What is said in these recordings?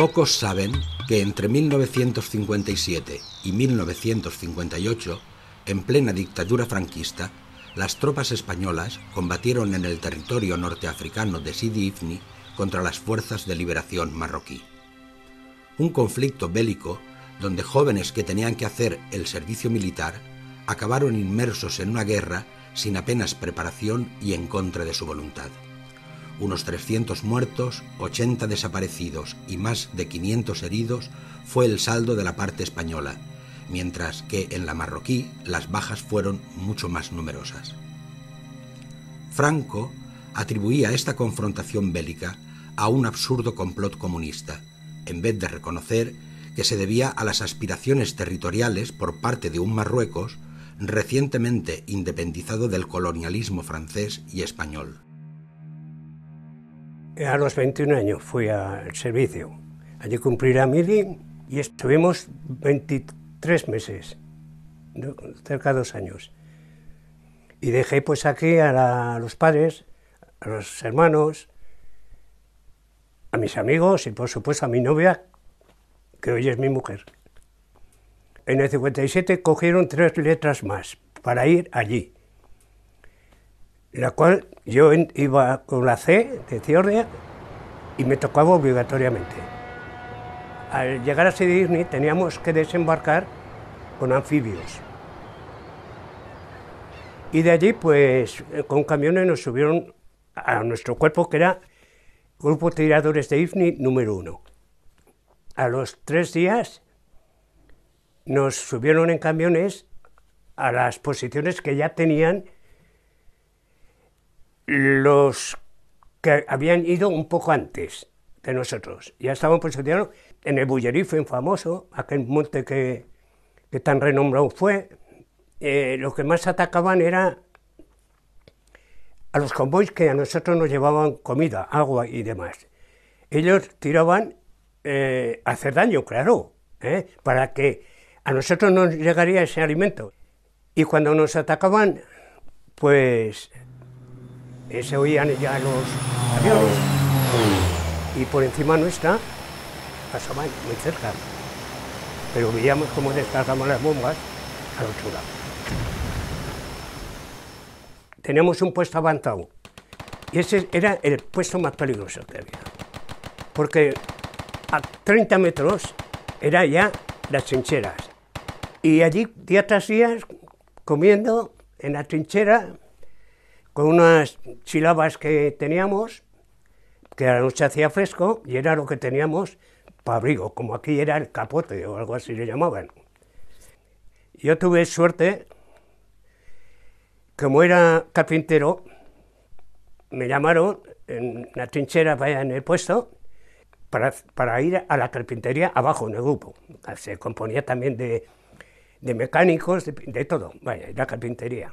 Pocos saben que entre 1957 y 1958, en plena dictadura franquista, las tropas españolas combatieron en el territorio norteafricano de Sidi Ifni contra las fuerzas de liberación marroquí. Un conflicto bélico donde jóvenes que tenían que hacer el servicio militar acabaron inmersos en una guerra sin apenas preparación y en contra de su voluntad. Unos 300 muertos, 80 desaparecidos y más de 500 heridos fue el saldo de la parte española, mientras que en la marroquí las bajas fueron mucho más numerosas. Franco atribuía esta confrontación bélica a un absurdo complot comunista, en vez de reconocer que se debía a las aspiraciones territoriales por parte de un Marruecos recientemente independizado del colonialismo francés y español. A los 21 años fui al servicio. Allí cumplí la mili y estuvimos 23 meses, cerca de dos años. Y dejé pues aquí a, los padres, a los hermanos, a mis amigos y por supuesto a mi novia, que hoy es mi mujer. En el 57 cogieron tres letras más para ir allí, la cual yo iba con la C de Ciordia y me tocaba obligatoriamente. Al llegar a Sidi teníamos que desembarcar con anfibios. Y de allí, pues, con camiones nos subieron a nuestro cuerpo, que era Grupo Tiradores de IFNI número uno. A los tres días nos subieron en camiones a las posiciones que ya tenían los que habían ido un poco antes de nosotros. Ya estaban posicionados en el Bullerife, famoso, aquel monte que, tan renombrado fue. Eh, lo que más atacaban era a los convoys que a nosotros nos llevaban comida, agua y demás. Ellos tiraban eh, a hacer daño, claro, ¿eh? para que a nosotros nos llegaría ese alimento. Y cuando nos atacaban, pues se oían ya los aviones y por encima nuestra pasaban muy cerca. Pero veíamos cómo descargaban las bombas al otro lado. Teníamos un puesto avanzado y ese era el puesto más peligroso que había. Porque a 30 metros era ya las trincheras. Y allí, día tras día, comiendo en la trinchera, con unas chilabas que teníamos, que a la noche hacía fresco, y era lo que teníamos para abrigo, como aquí era el capote o algo así le llamaban. Yo tuve suerte, como era carpintero, me llamaron en la trinchera, en el puesto, para, ir a la carpintería abajo en el grupo. Se componía también de, mecánicos, de, todo, vaya, la carpintería.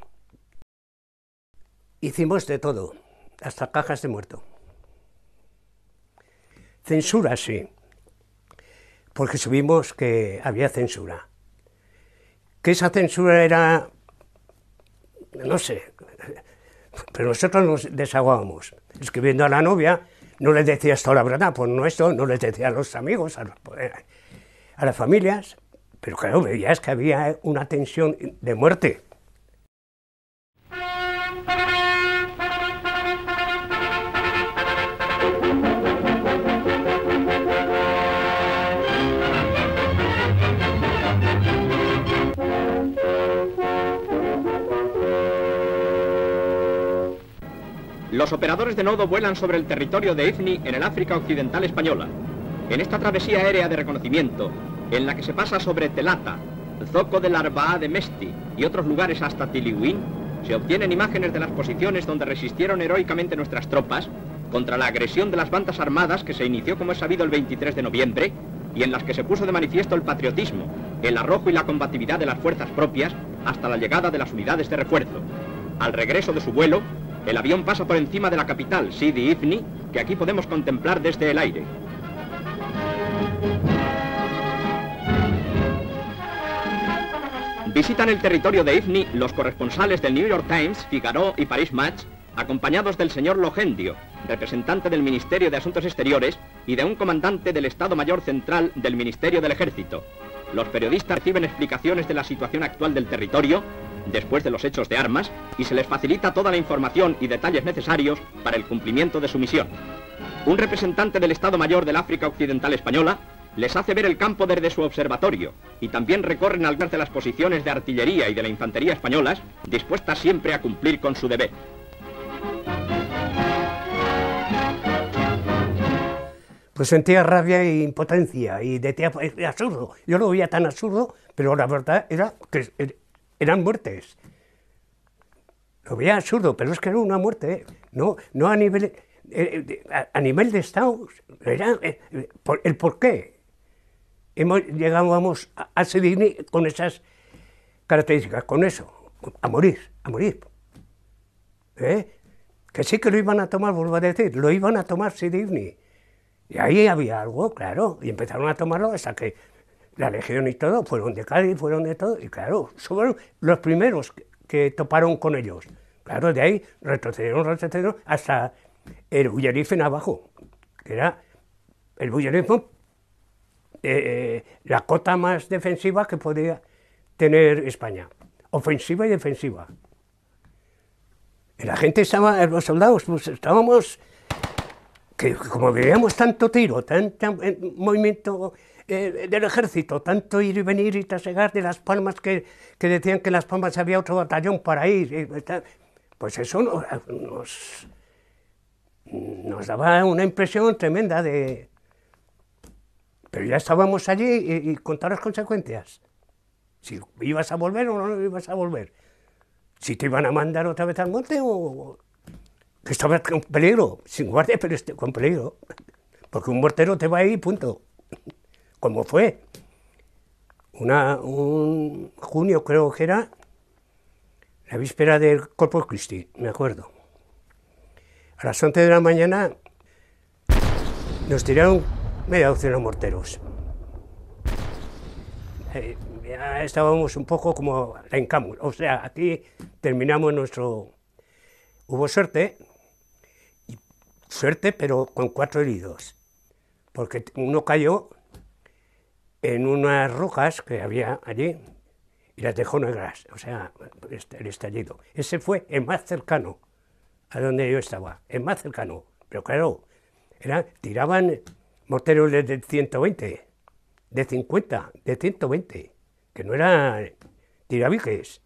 Hicimos de todo, hasta cajas de muerto. Censura, sí, porque subimos que había censura. Que esa censura era, no sé, pero nosotros nos desahogábamos, escribiendo a la novia, no les decías toda la verdad, pues no esto, no les decía a los amigos, a, a las familias, pero claro, veías que había una tensión de muerte. Los operadores de nodo vuelan sobre el territorio de Ifni en el África Occidental Española. En esta travesía aérea de reconocimiento, en la que se pasa sobre Telata, Zoco del Arbaa de Mesti y otros lugares hasta Tiliwin, se obtienen imágenes de las posiciones donde resistieron heroicamente nuestras tropas contra la agresión de las bandas armadas que se inició, como es sabido, el 23 de noviembre y en las que se puso de manifiesto el patriotismo, el arrojo y la combatividad de las fuerzas propias hasta la llegada de las unidades de refuerzo. Al regreso de su vuelo, el avión pasa por encima de la capital, Sidi Ifni, que aquí podemos contemplar desde el aire. Visitan el territorio de Ifni los corresponsales del New York Times, Figaro y Paris Match, acompañados del señor Logendio, representante del Ministerio de Asuntos Exteriores, y de un comandante del Estado Mayor Central del Ministerio del Ejército. Los periodistas reciben explicaciones de la situación actual del territorio, después de los hechos de armas, y se les facilita toda la información y detalles necesarios para el cumplimiento de su misión. Un representante del Estado Mayor del África Occidental Española les hace ver el campo desde su observatorio y también recorren algunas de las posiciones de artillería y de la infantería españolas, dispuestas siempre a cumplir con su deber. Pues sentía rabia e impotencia y decía, es absurdo. Yo lo veía tan absurdo, pero la verdad era que eran muertes. Lo veía absurdo, pero es que era una muerte, ¿eh? no, no a nivel, eh, eh, a, nivel de Estado, era el por qué. Hemos, llegábamos a, a con esas características, con eso, a morir, a morir. Que sí que lo iban a tomar, vuelvo a decir, lo iban a tomar Sidney y ahí había algo, claro, y empezaron a tomarlo hasta que la Legión y todo fueron de Cádiz, fueron de todo, y claro, fueron los primeros que, toparon con ellos. Claro, de ahí retrocedieron, retrocedieron hasta el Bullerife en abajo, que era el Bullerife, eh, eh, la cota más defensiva que podía tener España, ofensiva y defensiva. La gente estaba, los soldados, pues estábamos que como veíamos tanto tiro, tanto movimiento eh, del ejército, tanto ir y venir y trasegar de las palmas que, que, decían que en las palmas había otro batallón para ir, pues eso nos, nos, daba una impresión tremenda de... Pero ya estábamos allí y, y con todas las consecuencias. Si ibas a volver o no ibas a volver. Si te iban a mandar otra vez al monte o, que estaba con peligro, sin guardia, pero este, con peligro. Porque un mortero te va ahí, punto. Como fue. Una, un junio creo que era, la víspera del Corpus Christi, me acuerdo. A las 11 de la mañana nos tiraron media docena de morteros. Eh, ya estábamos un poco como en Camus. O sea, aquí terminamos nuestro... Hubo suerte, Suerte, pero con cuatro heridos, porque uno cayó en unas rojas que había allí y las dejó negras, o sea, el estallido. Ese fue el más cercano a donde yo estaba, el más cercano. Pero claro, era, tiraban morteros de 120, de 50, de 120, que no eran tirabiques.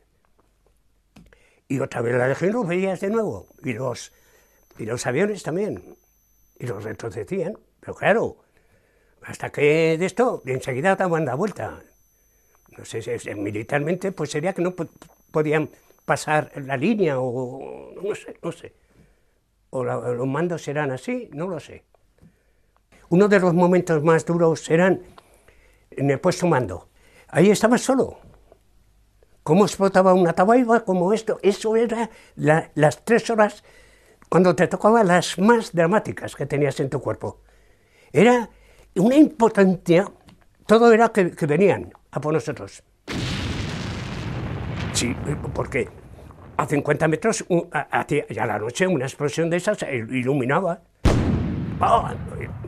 Y otra vez la dejé los veías de nuevo, y los y los aviones también. Y los retrocedían. Pero claro, hasta que de esto, enseguida daban la vuelta. No sé, militarmente pues sería que no podían pasar la línea o no sé, no sé. O los mandos serán así, no lo sé. Uno de los momentos más duros eran en el puesto mando. Ahí estaba solo. ¿Cómo explotaba una tabaiba como esto? Eso era las tres horas cuando te tocaban las más dramáticas que tenías en tu cuerpo. Era una impotencia, todo era que, venían a por nosotros. Sí, porque a 50 metros, a, la noche, una explosión de esas iluminaba.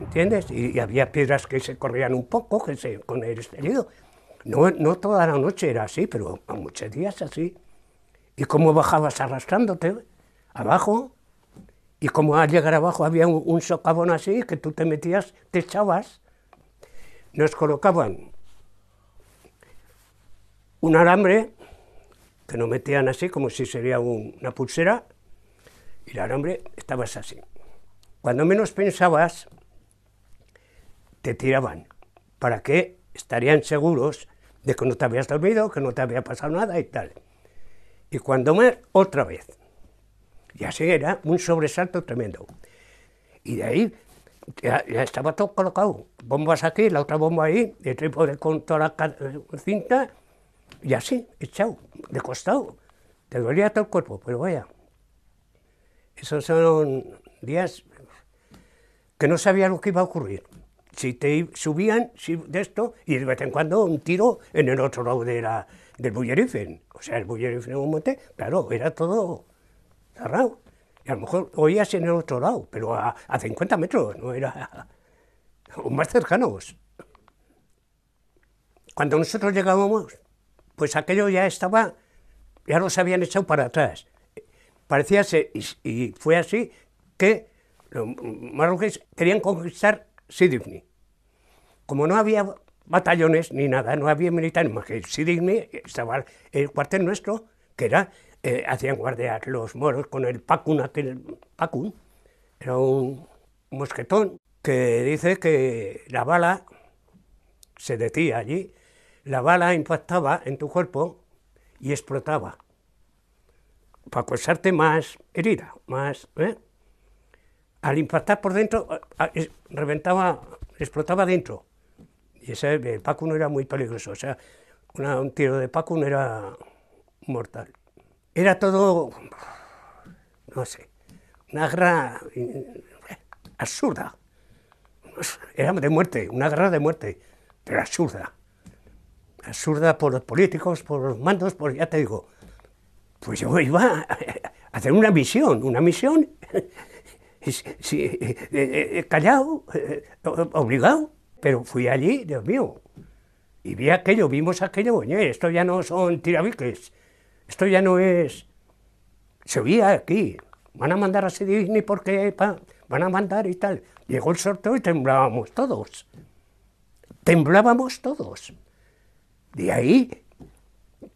¿Entiendes? Y, había piedras que se corrían un poco que con el estallido. No, no toda la noche era así, pero a muchos días así. ¿Y cómo bajabas arrastrándote? Abajo, y como al llegar abajo había un, socavón así, que tú te metías, te echabas, nos colocaban un alambre, que nos metían así, como si sería una pulsera, y el alambre estabas así. Cuando menos pensabas, te tiraban, para que estarían seguros de que no te habías dormido, que no te había pasado nada y tal. Y cuando más, otra vez. Y así era un sobresalto tremendo. Y de ahí ya, estaba todo colocado. Bombas aquí, la otra bomba ahí, el trípode con toda la cinta, y así, echado, de costado. Te dolía todo el cuerpo, pero vaya. Esos son días que no sabía lo que iba a ocurrir. Si te subían de esto, y de vez en cuando un tiro en el otro lado de la, del Bullerifen. O sea, el Bullerifen en un monte, claro, era todo cerrado. Y a lo mejor oías en el otro lado, pero a, a 50 metros, no era... o más cercanos. Cuando nosotros llegábamos, pues aquello ya estaba, ya los habían echado para atrás. Parecía ser, y, fue así que los marroquíes querían conquistar Sidifni. Como no había batallones ni nada, no había militares más que Sidifni, estaba el cuartel nuestro, que era, eh, hacían guardiar los moros con el Pacun, aquel Pacun, era un mosquetón que dice que la bala se detía allí, la bala impactaba en tu cuerpo y explotaba para causarte más herida, más... ¿eh? Al impactar por dentro, reventaba, explotaba dentro. Y ese el Paco no era muy peligroso, o sea, un tiro de Paco no era mortal. Era todo, no sé, una guerra absurda. Era de muerte, una guerra de muerte, pero absurda. Absurda por los políticos, por los mandos, por, ya te digo, pues yo iba a hacer una misión, una misión eh, eh, callado, eh, obligado, pero fui allí, Dios mío, y vi aquello, vimos aquello, esto ya no son tirabiques, esto ya no es... Se oía aquí, van a mandar a Disney porque van a mandar y tal. Llegó el sorteo y temblábamos todos. Temblábamos todos. De ahí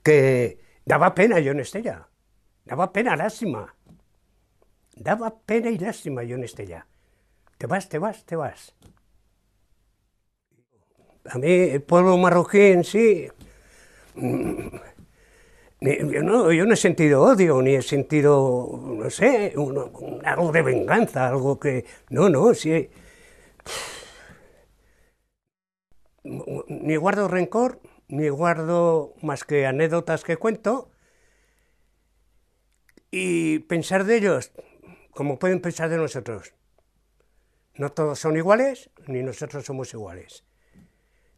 que daba pena yo en Estella, daba pena, lástima. Daba pena y lástima yo en Estella. Te vas, te vas, te vas. A mí, el pueblo marroquí en sí, mm, yo no, yo no he sentido odio, ni he sentido, no sé, algo de venganza, algo que... No, no, sí. Ni guardo rencor, ni guardo más que anécdotas que cuento, y pensar de ellos, como pueden pensar de nosotros. No todos son iguales, ni nosotros somos iguales.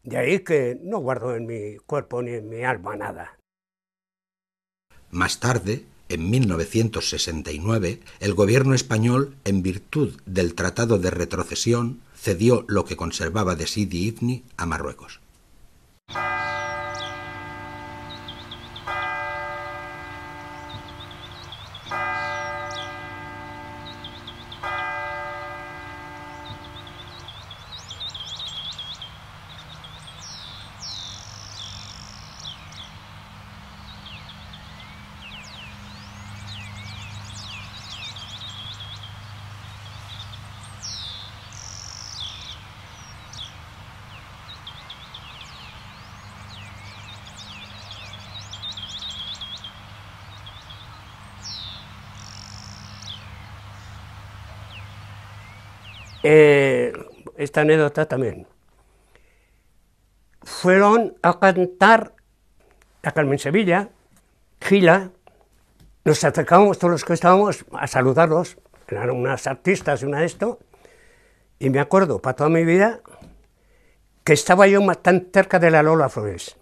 De ahí que no guardo en mi cuerpo ni en mi alma nada. Más tarde, en 1969, el gobierno español, en virtud del Tratado de Retrocesión, cedió lo que conservaba de Sidi Ifni a Marruecos. Eh, esta anécdota también. Fueron a cantar a Carmen Sevilla, Gila, nos acercamos todos los que estábamos a saludarlos, eran unas artistas y una de esto, y me acuerdo para toda mi vida que estaba yo tan cerca de la Lola Flores,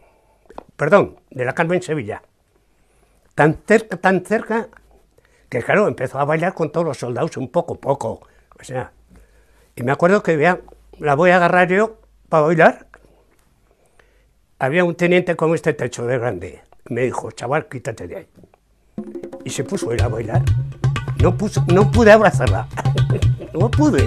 perdón, de la Carmen Sevilla, tan cerca, tan cerca, que claro, empezó a bailar con todos los soldados un poco, poco, o sea, y me acuerdo que vean, la voy a agarrar yo para bailar. Había un teniente con este techo de grande. Me dijo, chaval, quítate de ahí. Y se puso él a bailar. No, no pude abrazarla. no pude.